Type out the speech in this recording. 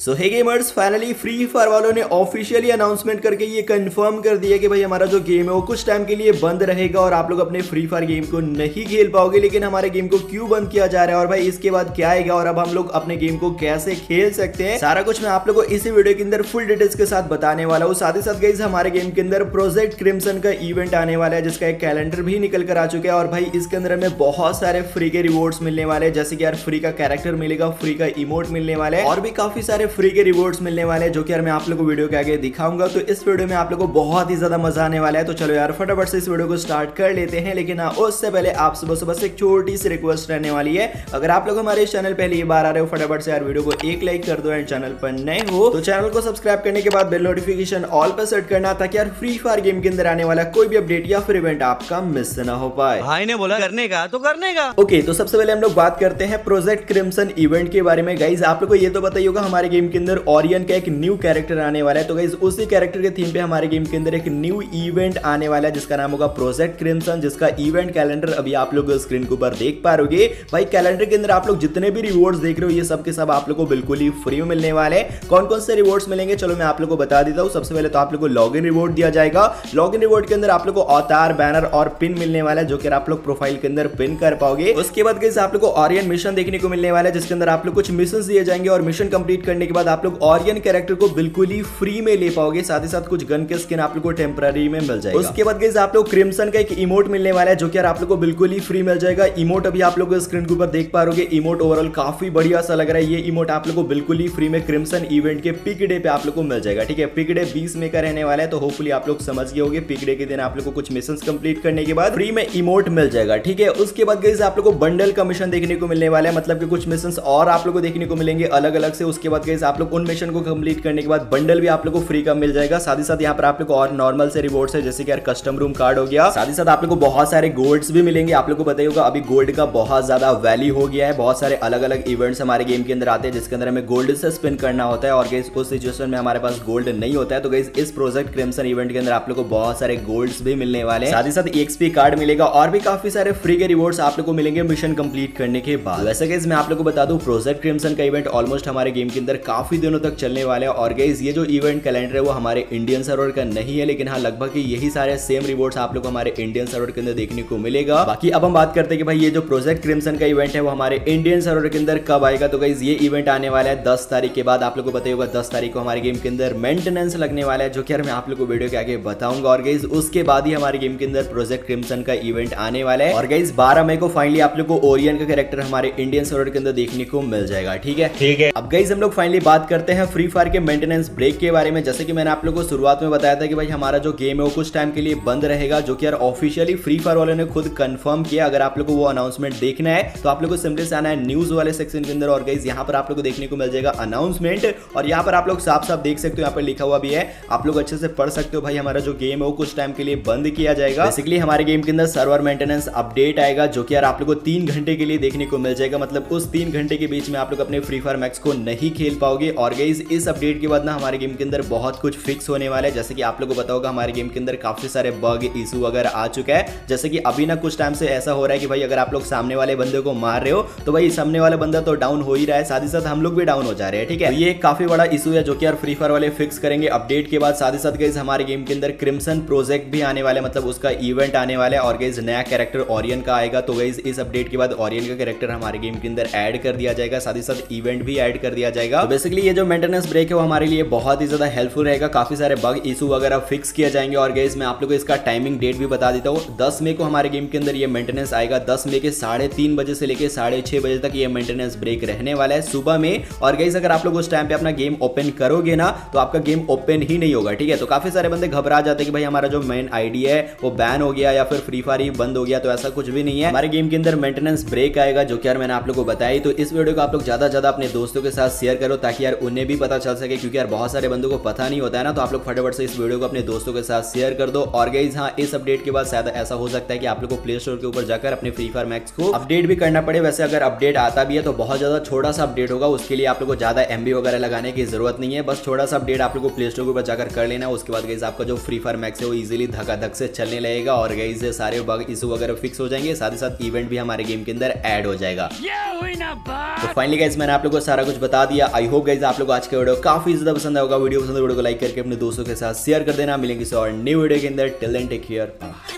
So hey gamers finally Free Fire वालों ने officially announcement करके ये कंफर्म कर दिया कि भाई हमारा जो गेम है वो कुछ टाइम के लिए बंद रहेगा और आप लोग अपने फ्री फायर गेम को नहीं खेल पाओगे, लेकिन हमारे गेम को क्यों बंद किया जा रहा है और भाई इसके बाद क्या आएगा और अब हम लोग अपने गेम को कैसे खेल सकते हैं, सारा कुछ मैं आप लोग को इसी वीडियो के अंदर फुल डिटेल्स के साथ बताने वाला हूँ। साथ ही साथ गई हमारे गेम के अंदर प्रोजेक्ट क्रिम्सन का इवेंट आने वाला है, जिसका एक कैलेंडर भी निकल कर आ चुका है और भाई इसके अंदर हमें बहुत सारे फ्री के रिवॉर्ड्स मिलने वाले हैं, जैसे कि यार फ्री का कैरेक्टर मिलेगा फ्री का इमोट मिलने वाला है और भी काफ़ी सारे फ्री के रिवॉर्ड्स मिलने वाले हैं जो कि यार मैं आप लोग को वीडियो के आगे दिखाऊँगा। तो इस वीडियो में आप लोग को बहुत ही ज़्यादा मज़ा आने वाला है। तो चलो यार फटाफट से इस वीडियो को स्टार्ट कर लेते हैं। लेकिन हाँ उससे पहले आप सुबह सुबह से एक छोटी सी रिक्वेस्ट रहने वाली है। अगर आप लोग हमारे चैनल पहली बार आ रहे हो फटाफट से यार वीडियो को एक लाइक कर दो एंड चैनल पर नए हो तो चैनल को सब्सक्राइब करने के बाद बेल नोटिफिकेशन ऑल पर सेट करना ताकि यार फ्री फायर गेम के अंदर आने वाला कोई भी अपडेट या फिर इवेंट आपका मिस ना हो पाए। भाई ने बोला करने का तो करने का। ओके तो सबसे पहले हम लोग बात करते हैं प्रोजेक्ट क्रिम्सन इवेंट के बारे में। गाइज़ आप लोग को ये तो बताइए होगा हमारे गेम के अंदर ऑरियन का एक न्यू कैरेक्टर आने वाला है। तो गाइज़ उसी कैरेक्टर के थीम पे हमारे गेम के अंदर एक न्यू इवेंट आने वाला है, जिसका नाम होगा प्रोजेक्ट क्रिम्सन जिसका इवेंट कैलेंडर अभी आप लोग स्क्रीन के ऊपर देख पा रहे भाई कैलेंडर के अंदर आप लोग जितने भी रिवॉर्ड्स देख रहे हो, ये सब के सब आप लोग को बिल्कुल ही फ्री में मिलने वाले कौन कौन से रिवॉर्ड्स मिलेंगे, चलो मैं आप लोग को बता देता हूँ। सबसे पहले तो आप लोग को लॉग इन रिवॉर्ड दिया जाएगा। लॉग इन रिवॉर्ड के अंदर आप लोग को अवतार बैनर और पिन मिलने वाला है, जो कि आप लोग प्रोफ़ाइल के अंदर पिन कर पाओगे। उसके बाद गई आप लोग को ऑरियन मिशन देखने को मिलने वाला है, जिसके अंदर आप लोग कुछ मिशन दिए जाएँगे और मिशन कंप्लीट करने के बाद आप लोग ऑरियन कैरेक्टर को बिल्कुल ही फ्री में ले पाओगे साथ ही साथ कुछ गन के स्किन आप लोग को टेम्पररी में मिल जाएगा उसके बाद आप लोग क्रिम्सन का एक इमोट मिलने वाला है जो कि यार आप लोग को बिल्कुल ही फ्री मिल जाएगा इमोट अभी आप लोग स्क्रीन के ऊपर देख पा रहे इमोट ओवरऑल काफ़ी बढ़िया सा लग रहा है ये इमोट आप लोग को बिल्कुल ही फ्री में क्रिम्सन इवेंट के पिक डे पे आप लोग को मिल जाएगा ठीक है पिक डे बीस में का रहने वाला है तो होपफुली आप लोग समझ गए होंगे पिक डे के दिन आप लोग को कुछ मिशन कंप्लीट करने के बाद फ्री में इमोट मिल जाएगा ठीक है उसके बाद गई आप लोग को बंडल का मिशन देखने को मिलने वाला है मतलब कि कुछ मिशन और आप लोग को देखने को मिलेंगे अलग अलग से उसके बाद गई आप लोग उन मिशन को कंप्लीट करने के बाद बंडल भी आप लोग को फ्री का मिल जाएगा। साथ ही साथ यहाँ पर आप लोग को और नॉर्मल से रिवॉर्ड्स है, जैसे कि यार कस्टम रूम कार्ड हो गया। साथ ही साथ आप लोग को बहुत सारे गोल्ड्स भी मिलेंगे। आप लोग को पता ही होगा, अभी गोल्ड का बहुत ज़्यादा वैल्यू हो गया है। बहुत सारे अलग अलग इवेंट्स हमारे गेम के अंदर आते हैं, जिसके अंदर हमें गोल्ड से स्पिन करना होता है। और गई उस सिचुएशन में हमारे पास गोल्ड नहीं होता है। तो गई इस प्रोजेक्ट क्रिम्सन इवेंट के अंदर आप लोग को बहुत सारे गोल्ड्स भी मिलने वाले हैं। साथ ही साथ एक्सपी कार्ड मिलेगा और भी काफ़ी सारे फ्री के रिवॉर्ड्स आप लोग को मिलेंगे मिशन कंप्लीट करने के बाद। वैसे गई मैं आप लोग को बता दूँ प्रोजेक्ट क्रिम्सन का इवेंट ऑलमोस्ट हमारे गेम के अंदर काफ़ी दिनों तक चलने वाले हैं। और गई ये जो इवेंट कैलेंडर है वो हमारे इंडियन सर्वर का नहीं है लेकिन हाँ लगभग यही सारे सेम रिवॉर्ड्स आप लोग हमारे इंडियन सर्वर के अंदर देखने को मिलेगा। बाकी अब हम बात करते हैं कि भाई ये जो प्रोजेक्ट क्रिम्सन का इवेंट है वो हमारे इंडियन सर्वर के अंदर कब आएगा? तो गाइज़ ये इवेंट आने वाला है दस तारीख के बाद। आप लोग को पता होगा दस तारीख को हमारे गेम के अंदर मेंटेनेंस लगने वाला है जो कि यार मैं आप लोग को वीडियो के आगे बताऊँगा। और गाइज़ उसके बाद ही हमारे गेम के अंदर प्रोजेक्ट क्रिम्सन का इवेंट आने वाला है। और गाइज़ बारह मई को फाइनली आप लोग को ओरियन का कैरेक्टर हमारे इंडियन सर्वर के अंदर देखने को मिल जाएगा ठीक है? ठीक है। अब गाइज़ हम लोग फाइनली बात करते हैं फ्री फायर के मेंटेनेंस ब्रेक के बारे में। जैसे कि मैंने आप लोग को शुरुआत में बताया था कि भाई हमारा जो गेम है वो कुछ टाइम के लिए बंद रहेगा, जो कि यार ऑफिशियली फ्री फायर वाले ने खुद कंफर्म किया। अगर आप लोग को वो अनाउंसमेंट देखना है तो आप लोग को सिंपली से आना है न्यूज़ वाले सेक्शन के अंदर। और गाइज़ यहाँ पर आप लोग को देखने को मिल जाएगा अनाउंसमेंट और यहाँ पर आप लोग साफ़ साफ़ देख सकते हो, यहाँ पर लिखा हुआ भी है। आप लोग अच्छे से पढ़ सकते हो भाई, हमारा जो गेम है वो कुछ टाइम के लिए बंद किया जाएगा। बेसिकली हमारे गेम के अंदर सर्वर मेंटेनेंस अपडेट आएगा, जो कि यार आप लोग को तीन घंटे के लिए देखने को मिल जाएगा। मतलब उस तीन घंटे के बीच में आप लोग अपने फ्री फायर मैक्स को नहीं खेल पाओगे। और गाइज़ इस अपडेट के बाद ना हमारे गेम के अंदर बहुत कुछ फिक्स होने वाला है। जैसे कि आप लोग को पता हमारे गेम के अंदर काफ़ी सारे बग इशू वगैरह आ चुका है। जैसे कि अभी ना कुछ टाइम से ऐसा हो रहा है कि भाई, अगर आप लोग सामने वाले बंदे को मार रहे हो तो भाई, सामने वाला बंदा तो डाउन हो ही रहा है। साथ ही साथ हम लोग भी डाउन हो जा रहे हैं, ठीक है? तो ये काफ़ी बड़ा इशू है जो कि यार फ्री फायर वाले फिक्स करेंगे। अपडेट के बाद साथ ही साथ गई हमारे गेम के अंदर क्रिम्सन प्रोजेक्ट भी आने वाले मतलब उसका इवेंट आने वाला है। और गई नया कैरेक्टर ऑरियन का आएगा। तो गई इस अपडेट के बाद ऑरियन का कैरेक्टर हमारे गेम के अंदर एड कर दिया जाएगा। साथ ही साथ इवेंट भी एड कर दिया जाएगा। बेसिकली ये जो मेंटेनेंस ब्रेक है वो हमारे लिए बहुत ही ज़्यादा हेल्पफुल रहेगा। काफ़ी सारे बग इशू वगैरह फिक्स किया जाएँगे। और गई मैं आप लोग को इसका टाइमिंग डेट भी बता देता हूँ। दस मई को हमारे गेम के अंदर ये मेंटेनेंस आएगा। दस मई के साढ़े तीन बजे से लेकर साढ़े छह बजे तक ये मेंटेनेंस ब्रेक रहने वाला है सुबह में। और गई अगर आप लोग उस टाइम पे अपना गेम ओपन करोगे ना तो आपका गेम ओपन ही नहीं होगा, ठीक है? तो काफ़ी सारे बंदे घबरा जाते कि भाई हमारा जो मेन आईडी है, वो बैन हो गया या फिर फ्री फायर ही बंद हो गया तो ऐसा कुछ भी नहीं है। हमारे गेम के अंदर मेंटेनेंस ब्रेक आएगा, जो कि यार मैंने आप लोग को बताई तो इस वीडियो को आप लोग ज़्यादा ज़्यादा अपने दोस्तों के साथ शेयर करो। ताकि यार उन्हें भी पता चल सके क्योंकि यार बहुत सारे बंदों को पता नहीं होता है ना तो आप लोग फटाफट से इस वीडियो को अपने दोस्तों के साथ शेयर कर दो। और गई हाँ इस अपडेट के बाद शायद ऐसा हो सकता है कि आप लोग को प्ले स्टोर के ऊपर जाकर अपने फ्री फायर मैक्स को अपडेट भी करना पड़े। वैसे अगर अपडेट आता भी है तो बहुत ज़्यादा छोटा सा अपडेट होगा। उसके लिए आप लोग को ज़्यादा एमबी वगैरह लगाने की ज़रूरत नहीं है। बस थोड़ा सा अपडेट आप लोग को प्ले स्टोर के ऊपर जाकर कर लेना उसके बाद गई आपका जो फ्री फायर मैक्स है वो इजिली धक्का धक से चलने लगेगा। और गई सारे बग इशू वगैरह फिक्स हो जाएँगे। साथ ही साथ इवेंट भी हमारे गेम के अंदर एड हो जाएगा। तो फाइनली गाइज़ मैंने आप लोग को सारा कुछ बता दिया। आई होप गाइज़ आप लोग आज का वीडियो काफ़ी ज़्यादा पसंद आएगा वीडियो पसंद वीडियो को लाइक करके अपने दोस्तों के साथ शेयर कर देना। मिलेंगे और न्यू वीडियो के अंदर। Talent take care